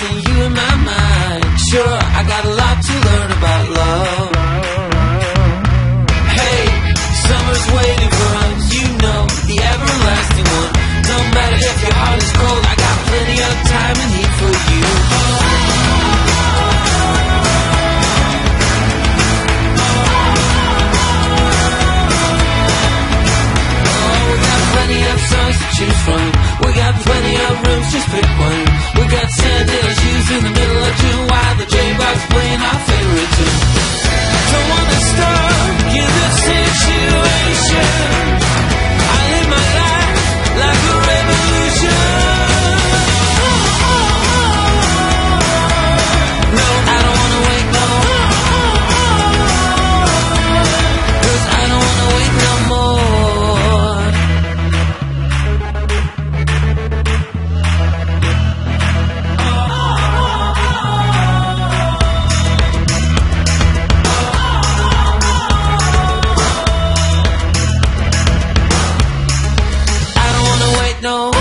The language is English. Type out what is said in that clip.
dancing you in my mind. Sure, I got a lot to learn about love. Hey, summer's waiting for us. You know the everlasting one. No matter if your heart is cold, I got plenty of time and heat for you. Oh, we got plenty of songs to choose from. We got plenty of rooms, just pick one. No